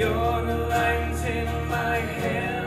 You're the light in my head.